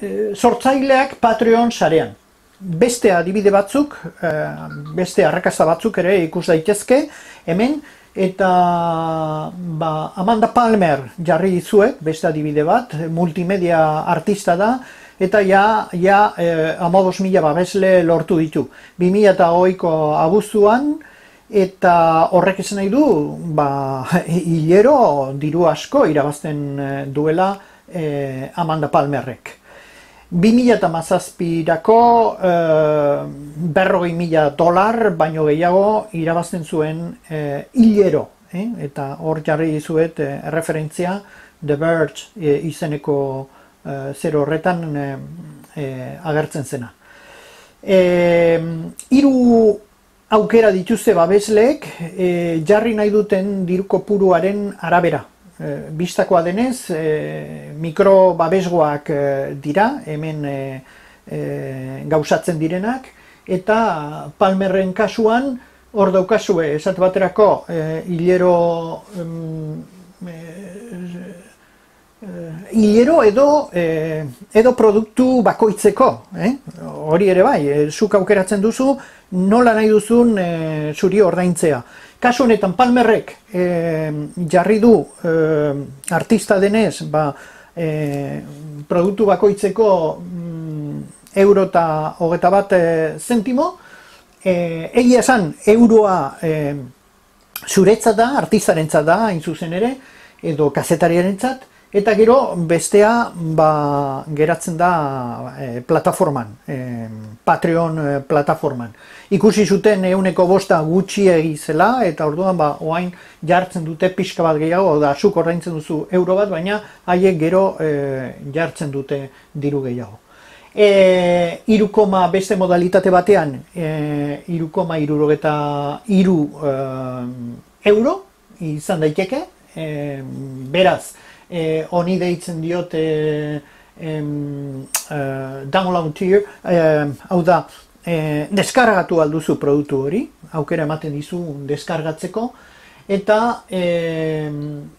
sortzaileak Patreon sarean. Beste adibide batzuk, e, beste arrakasta batzuk ere ikus daitezke, hemen, eta ba, Amanda Palmer jarri dizuet, beste adibide bat, multimedia artista da, eta ja, ja e, amabos mila babesle lortu ditu. 2000 eta hoiko abuztuan, eta horrek esan nahi du, ba, hilero diru asko irabazten e, duela e, Amanda Palmerrek. 2000 eta mazazpirako e, berrogei mila dolar, baino gehiago irabazten zuen e, hilero. Eh? Eta hor jarri dizuet e, referentzia The Verge e, izeneko e, zer horretan e, e, agertzen zena. E, iru aukera dituzte babesleek e, jarri nahi duten diruko puruaren arabera. E, bistakoa denez, e, mikro babesgoak e, dira, hemen e, e, gauzatzen direnak, eta palmerren kasuan, hor daukazue, esat baterako, e, hilero Uh, hilero edo eh, edo produktu bakoitzeko, eh? hori ere bai, e, zuk aukeratzen duzu nola nahi duzun e, zuri ordaintzea. Kasu honetan Palmerrek e, jarri du e, artista denez, ba, e, produktu bakoitzeko mm, euro eta hogeta bat e, zentimo, e, egia esan euroa e, zuretza da, artistaren da, hain zuzen ere, edo kazetariaren Eta gero bestea ba, geratzen da e, plataforman, e, Patreon e, plataforman. Ikusi zuten euneko bosta gutxi egizela eta orduan ba, oain jartzen dute pixka bat gehiago, da zuk ordaintzen duzu euro bat, baina haiek gero e, jartzen dute diru gehiago. E, irukoma beste modalitate batean, e, irukoma irurogeta iru e, euro izan daiteke, e, beraz, eh, oni deitzen diote uh, download tier, eh, hau da, eh, deskargatu alduzu produktu hori, aukera ematen dizu deskargatzeko, eta eh,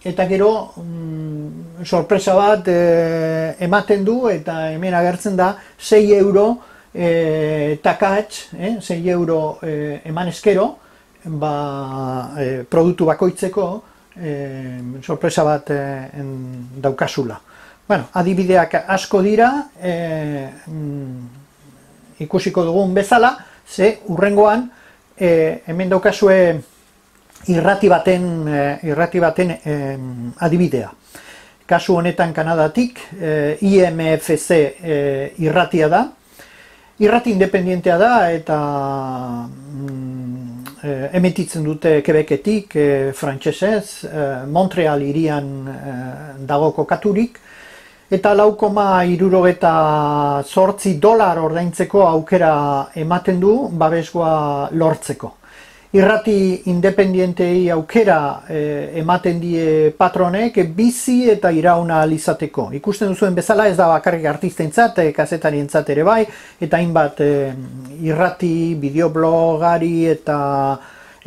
eta gero mm, sorpresa bat eh, ematen du eta hemen agertzen da 6 euro eh, takatx, eh, 6 euro eh, eman eskero, ba, eh, produktu bakoitzeko, e, sorpresa bat e, en, daukasula. Bueno, adibideak asko dira, e, mm, ikusiko dugun bezala, ze urrengoan e, hemen daukasue irrati baten, e, irrati baten e, adibidea. Kasu honetan Kanadatik, e, IMFC e, irratia da. Irrati independientea da eta mm, eh, emititzen dute Quebecetik, eh, frantsesez, eh, Montreal irian eh, dago kokaturik, eta laukoma irurogeta sortzi dolar ordaintzeko aukera ematen du babesgoa lortzeko irrati independientei aukera eh, ematen die patronek bizi eta irauna alizateko. Ikusten duzuen bezala ez da bakarrik artistentzat, eh, kazetarientzat ere bai, eta hainbat eh, irrati, bideoblogari eta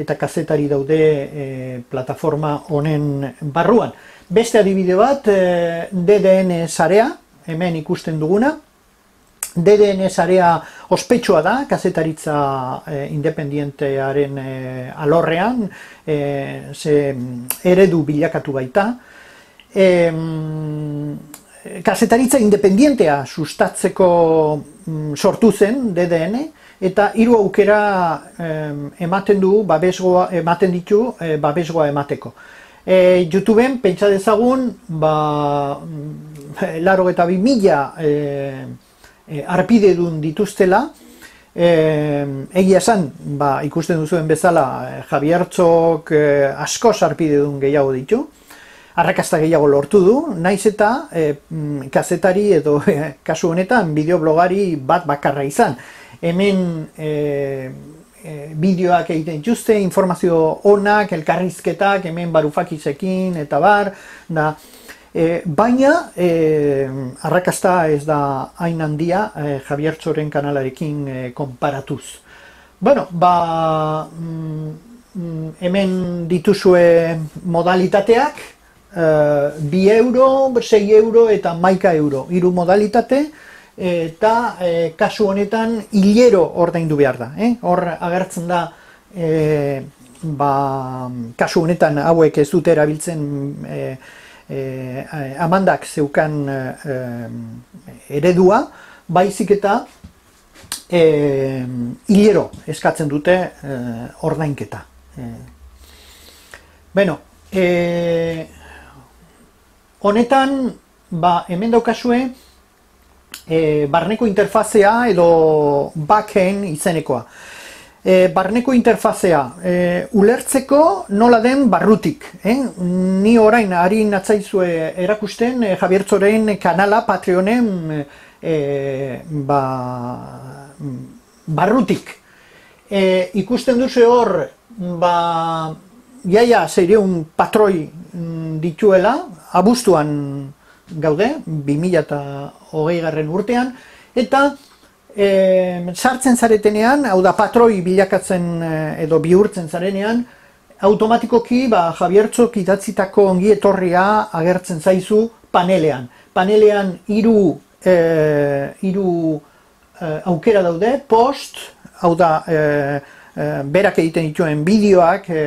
eta kazetari daude eh, plataforma honen barruan. Beste adibide bat, eh, DDN sarea, hemen ikusten duguna, DDN area ospetsua da, kazetaritza e, independientearen e, alorrean, e, ze eredu bilakatu baita. E, kazetaritza independientea sustatzeko mm, sortu zen DDN, eta hiru aukera ematen du babesgoa ematen ditu babesgoa emateko. E, YouTubeen pentsa dezagun ba mm, laro eta bi mila e, e, arpide dun dituztela, e, egia esan, ba, ikusten duzuen bezala, e, Javiertzok e, asko sarpide dun gehiago ditu, arrakasta gehiago lortu du, naiz eta e, kazetari edo e, kasu honetan bideoblogari bat bakarra izan. Hemen e, e, bideoak egiten dituzte, informazio onak, elkarrizketak, hemen barufakizekin eta bar, da, E, baina e, arrakasta ez da hain handia e, Javier Txoren kanalarekin e, konparatuz. Bueno, ba, mm, mm hemen dituzue modalitateak, e, bi euro, sei euro eta maika euro. Hiru modalitate, eta e, kasu honetan hilero ordaindu behar da. Eh? Hor agertzen da e, ba, kasu honetan hauek ez dute erabiltzen e, e, amandak zeukan e, eredua, baizik eta e, hilero eskatzen dute e, ordainketa. E, bueno, e, honetan, ba, hemen daukazue, e, barneko interfazea edo backend izenekoa. E, barneko interfazea, e, ulertzeko nola den barrutik. Eh? Ni orain, ari natzaizue erakusten, e, Javiertzoren kanala Patreonen e, ba, barrutik. E, ikusten duzu hor, ba, jaia zeireun patroi mm, dituela, abuztuan gaude, 2008 garren urtean, eta e, sartzen zaretenean, hau da patroi bilakatzen eh, edo bihurtzen zarenean, automatikoki ba, Javiertzok idatzitako ongi etorria agertzen zaizu panelean. Panelean hiru e, hiru aukera daude, post, hau da berak egiten dituen bideoak, e,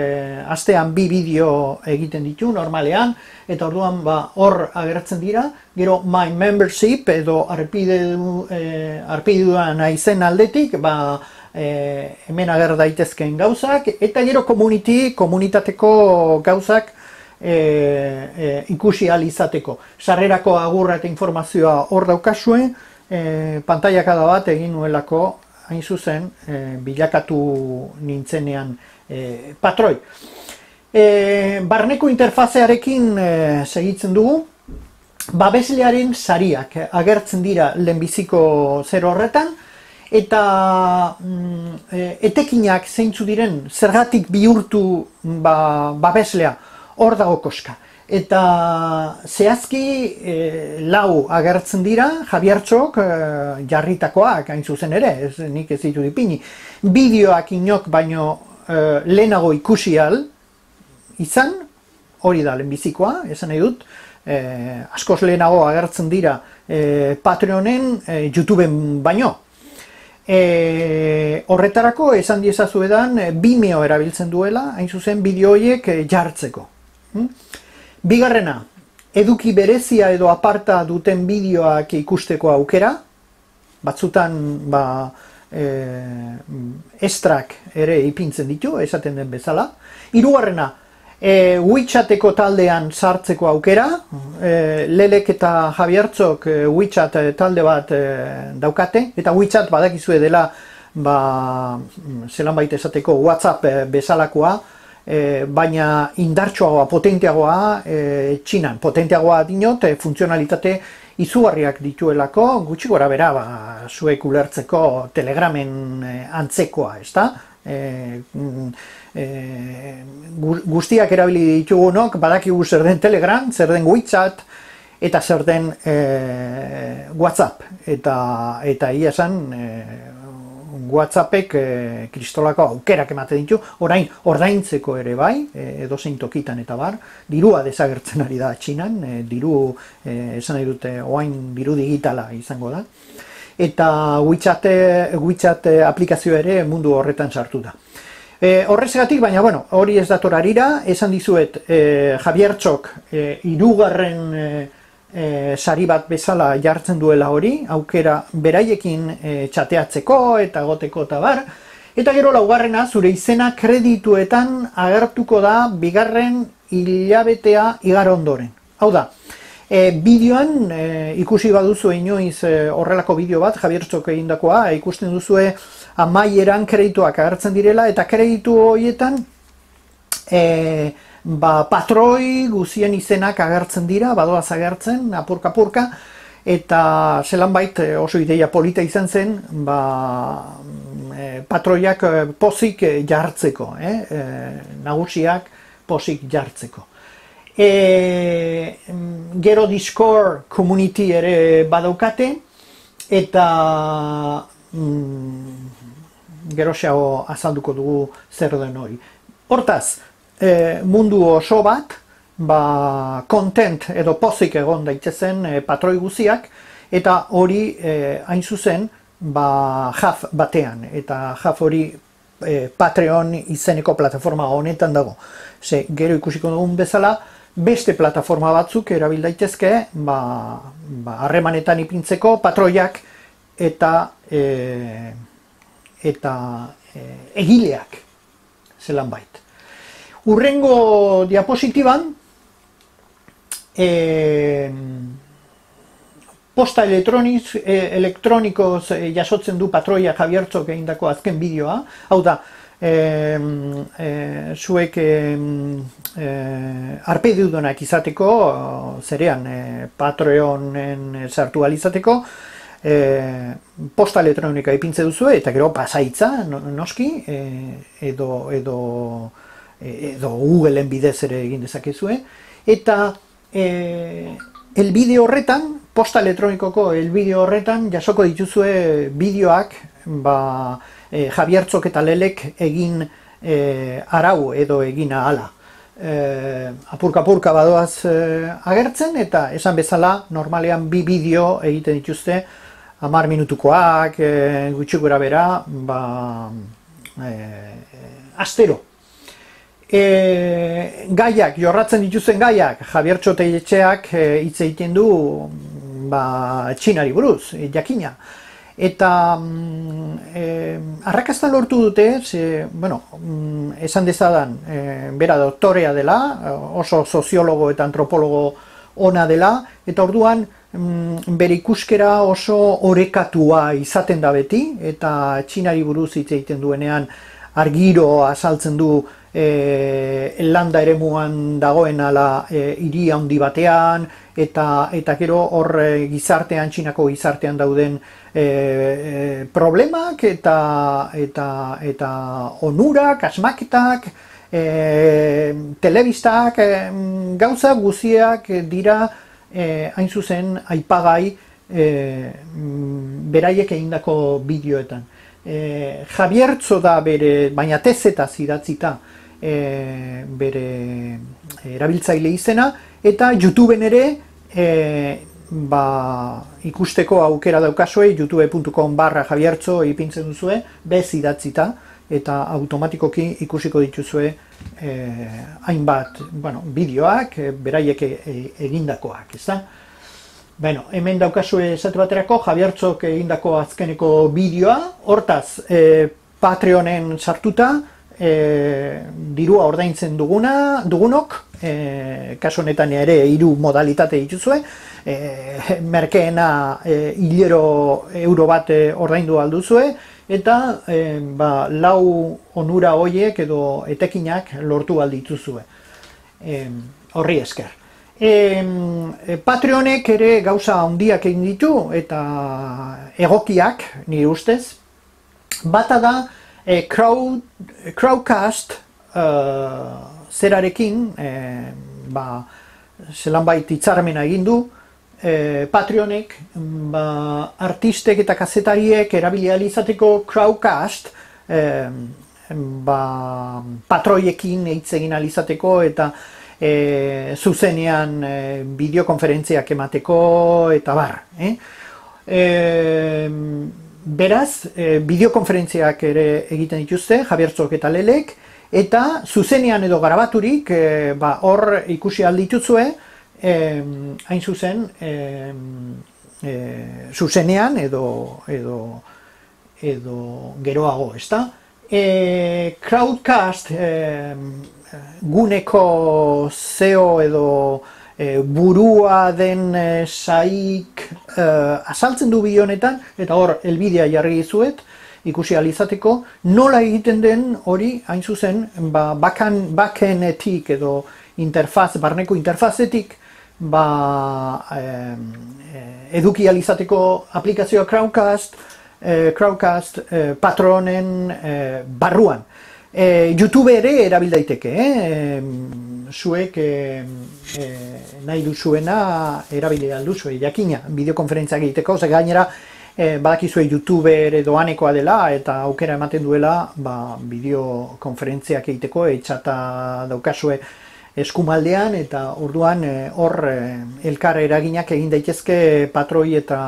astean bi bideo egiten ditu normalean, eta orduan ba, hor agertzen dira, gero my membership edo arpidedu, e, arpideduan aizen aldetik, ba, e, hemen ager daitezkeen gauzak, eta gero community, komunitateko gauzak e, e, ikusi izateko. Sarrerako agurra eta informazioa hor daukazue, e, pantaiakada bat egin nuelako hain zuzen e, bilakatu nintzenean e, patroi. E, barneko interfazearekin e, segitzen dugu, babeslearen sariak agertzen dira lehenbiziko zer horretan, eta mm, etekinak zeintzu diren zergatik bihurtu ba, babeslea hor dago koska. Eta zehazki e, lau agertzen dira, Javiartxok e, jarritakoak hain zuzen ere, ez, nik ez ditu dipini. Bideoak inok baino e, lehenago ikusi al, izan, hori da lehenbizikoa, esan nahi dut, e, askoz lehenago agertzen dira e, Patreonen e, YouTubeen baino. E, horretarako esan diezazu edan Vimeo erabiltzen duela, hain zuzen bideo horiek jartzeko. Hm? Bigarrena, eduki berezia edo aparta duten bideoak ikusteko aukera, batzutan ba, e, estrak ere ipintzen ditu, esaten den bezala. Hirugarrena, e, WeChateko taldean sartzeko aukera, e, Lelek eta Javiertzok e, WeChat talde bat e, daukate, eta WeChat badakizue dela ba, zelan baita esateko WhatsApp bezalakoa, e, baina indartsuagoa, potenteagoa e, txinan, potenteagoa dinot, e, funtzionalitate izugarriak dituelako, gutxi gora bera, ba, zuek ulertzeko telegramen antzekoa, ezta? E, e, guztiak erabili ditugunok badakigu zer den Telegram, zer den WeChat eta zer den e, WhatsApp eta eta ia esan e, WhatsAppek e, kristolako aukerak ematen ditu, orain ordaintzeko ere bai, e, edo zein tokitan eta bar, dirua desagertzen ari da txinan, e, diru, e, esan nahi dute, oain diru digitala izango da, eta WeChat, WeChat aplikazio ere mundu horretan sartu da. E, horrezegatik, baina, bueno, hori ez dator arira, esan dizuet e, Javier Txok e, irugarren e, e, sari bat bezala jartzen duela hori, aukera beraiekin e, txateatzeko eta goteko eta bar, eta gero laugarrena zure izena kredituetan agertuko da bigarren hilabetea igar ondoren. Hau da, e, bideoan e, ikusi baduzu inoiz e, horrelako bideo bat, Javier Txok egindakoa, ikusten duzue, amaieran kredituak agertzen direla, eta kreditu horietan e, ba, patroi guzien izenak agertzen dira, badoaz agertzen, apurka-apurka, eta zelan bait e, oso ideia polita izan zen, ba, e, patroiak e, pozik jartzeko, eh? nagusiak pozik jartzeko. E, gero Discord community ere badaukate, eta mm, geroxeago azalduko dugu zer den hori. Hortaz, e, mundu oso bat, ba, content edo pozik egon daitezen e, patroi guziak, eta hori hain zuzen ba, jaf batean, eta jaf hori Patreon izeneko plataforma honetan dago. Ze, gero ikusiko dugun bezala, beste plataforma batzuk erabil daitezke, ba, ba, harremanetan ipintzeko patroiak eta e, eta e, egileak zelan bait. Urrengo diapositiban e, posta elektroniz, e, elektronikoz e, jasotzen du patroia Javiertzok egindako azken bideoa. Hau da, e, e, zuek e, e, izateko, zerean e, Patreonen sartu alizateko, e, posta elektronika ipintze duzu eta gero pasaitza noski e, edo edo edo Googleen bidez ere egin dezakezue. Eta e, el bideo horretan posta elektronikoko el bideo horretan jasoko dituzue bideoak ba e, Javiertzok eta Lelek egin e, arau edo egin ahala. E, apurka apurka badoaz e, agertzen eta esan bezala normalean bi bideo egiten dituzte. Amar minutukoak, e, gutxi gura bera, ba, e, astero. E, gaiak, jorratzen dituzten gaiak, Javier Txoteietxeak e, hitz egiten du ba, txinari buruz, e, jakina. Eta e, arrakazta lortu dute, ze, bueno, mm, esan dezadan, e, bera doktorea dela, oso soziologo eta antropologo ona dela, eta orduan, Mm, bere ikuskera oso orekatua izaten da beti eta txinari buruz hitz egiten duenean argiro azaltzen du e, landa ere muan dagoen ala e, iri handi batean eta eta gero hor e, gizartean txinako gizartean dauden e, e, problemak eta eta eta onurak, asmaketak e, telebistak e, gauza guziak dira e, hain zuzen aipagai e, beraiek egindako bideoetan. E, Javiertzo da bere, baina tezeta zidatzita e, bere erabiltzaile izena, eta YouTubeen ere e, ba, ikusteko aukera daukazue, youtube.com barra javiertzo ipintzen duzue, bez idatzita, eta automatikoki ikusiko dituzue eh, hainbat bueno, bideoak, eh, beraiek e, egindakoak, ez da? Bueno, hemen daukazue esate baterako, Javiertzok egindako azkeneko bideoa, hortaz, eh, Patreonen sartuta, eh, dirua ordaintzen duguna, dugunok, eh, kasu honetan ere hiru modalitate dituzue, eh, merkeena eh, hilero euro bat ordaindu alduzue, eta e, ba, lau onura hoiek edo etekinak lortu aldituzue. E, horri esker. E, Patreonek ere gauza handiak egin ditu eta egokiak, nire ustez. Bata da, e, crowd, crowdcast uh, zerarekin, e, ba, zelan itzarmena egin du, e, Patreonek ba, artistek eta kazetariek erabili crowdcast e, ba, patroiekin eitz egin alizateko eta e, zuzenean e, bideokonferentziak emateko eta bar. Eh? E, beraz, e, bideokonferentziak ere egiten dituzte, Javiertzok eta Lelek, eta zuzenean edo garabaturik e, ba, hor ikusi aldituzue, eh, hain zuzen eh, eh, zuzenean edo, edo, edo geroago, ezta? Eh, crowdcast eh, guneko zeo edo e, burua den e, saik e, azaltzen du honetan eta hor elbidea jarri izuet, ikusi alizateko, nola egiten den hori, hain zuzen, ba, bakan, bakenetik edo interfaz, barneko interfazetik ba, eh, eduki alizateko aplikazioa Crowdcast, eh, Crowdcast eh, patronen eh, barruan. Eh, YouTube ere erabil daiteke, eh? zuek eh, eh, nahi duzuena erabili alduzue, jakina, bideokonferentzia egiteko, ze gainera eh, badakizue YouTube ere doanekoa dela eta aukera ematen duela ba, bideokonferentziak egiteko, etxata daukazue eskumaldean eta orduan hor elkar eraginak egin daitezke patroi eta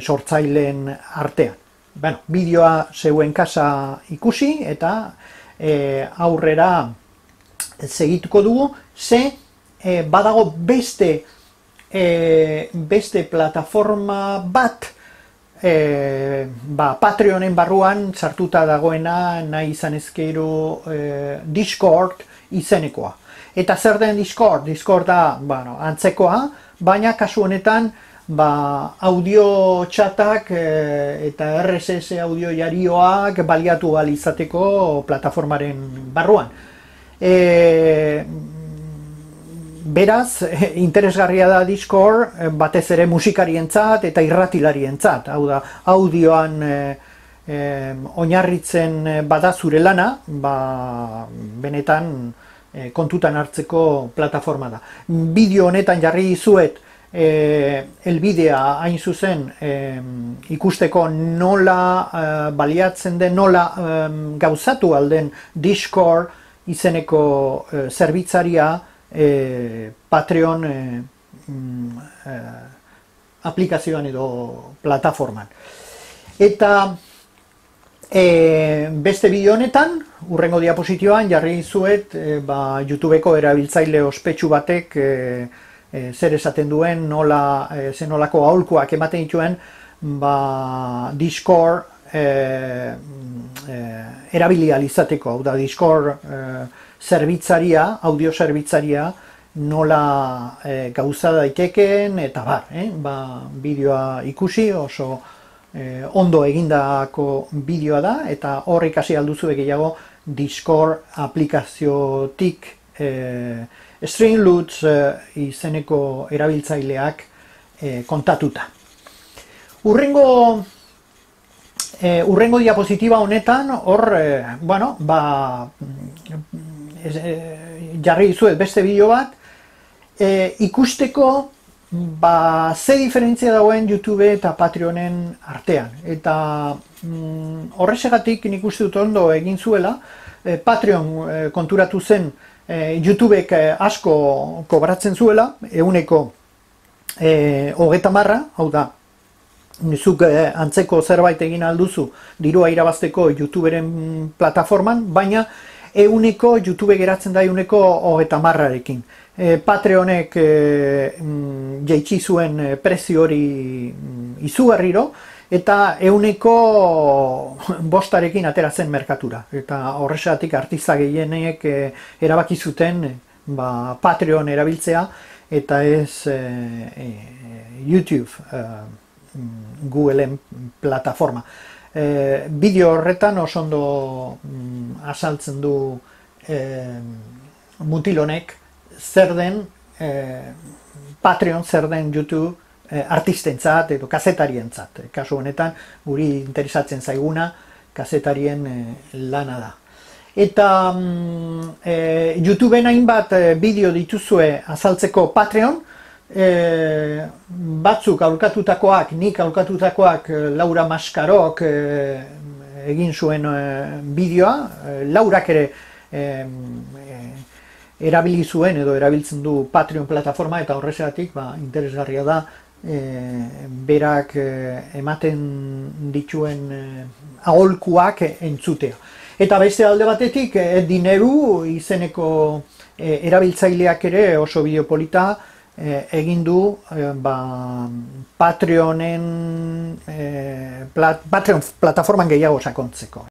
sortzaileen artean. Bueno, bideoa zeuen kasa ikusi eta aurrera segituko dugu, ze badago beste beste plataforma bat e, ba, Patreonen barruan sartuta dagoena nahi izan ezkero e, Discord izenekoa. Eta zer den Discord? Discord da bueno, antzekoa, baina kasu honetan ba, audio txatak e, eta RSS audio jarioak baliatu izateko plataformaren barruan. E, Beraz, interesgarria da Discord eh, batez ere musikarientzat eta irratilarientzat. Hau da, audioan e, e, oinarritzen bada zure lana, ba, benetan kontutan hartzeko plataforma da. Bideo honetan jarri dizuet e, elbidea hain zuzen e, ikusteko nola baliatzen den, nola gauzatu alden Discord izeneko e, zerbitzaria, e, Patreon e, e, aplikazioan edo plataforman. Eta e, beste bideo honetan, urrengo diapositioan, jarri zuet e, ba, YouTubeko erabiltzaile ospetsu batek e, e, zer esaten duen, nola, e, zen nolako aholkuak ematen dituen, ba, Discord e, e, erabilia hau da Discord e, zerbitzaria, audio zerbitzaria, nola e, gauza daitekeen eta bar, eh? ba, bideoa ikusi oso e, ondo egindako bideoa da eta hor ikasi alduzu gehiago Discord aplikaziotik e, Streamloots e, izeneko erabiltzaileak e, kontatuta. Urrengo e, urrengo diapositiba honetan hor e, bueno, ba, e, jarri dizuet beste bideo bat, e, ikusteko ba, ze diferentzia dagoen YouTube eta Patreonen artean. Eta mm, horrezegatik nik uste dut ondo egin zuela, e, Patreon e, konturatu zen e, YouTubek e, asko kobratzen zuela, euneko e, hogeta marra, hau da, zuk e, antzeko zerbait egin alduzu dirua irabazteko YouTuberen plataforman, baina euneko YouTube geratzen da euneko hogeta marrarekin. E, Patreonek e, jaitsi zuen prezio hori mm, izugarriro, eta euneko bostarekin ateratzen merkatura. Eta horresatik artista gehienek e, erabaki zuten ba, Patreon erabiltzea, eta ez e, e, YouTube e, Googleen plataforma e, bideo horretan oso ondo mm, asaltzen du e, mutilonek zer den e, Patreon, zer den YouTube artistentzat edo kazetarientzat. E, kasu honetan guri interesatzen zaiguna kazetarien e, lana da. Eta e, YouTubeen hainbat e, bideo dituzue azaltzeko Patreon, e, batzuk aurkatutakoak, nik aurkatutakoak e, Laura Maskarok e, egin zuen e, bideoa, e, Laurak ere e, erabili zuen edo erabiltzen du Patreon plataforma eta horrezatik ba, interesgarria da e, berak ematen dituen e, aholkuak entzutea. Eta beste alde batetik, e, dineru izeneko erabiltzaileak ere oso bideopolita, e, egin du e, ba, Patreonen e, plat, Patreon plataforman gehiago sakontzeko.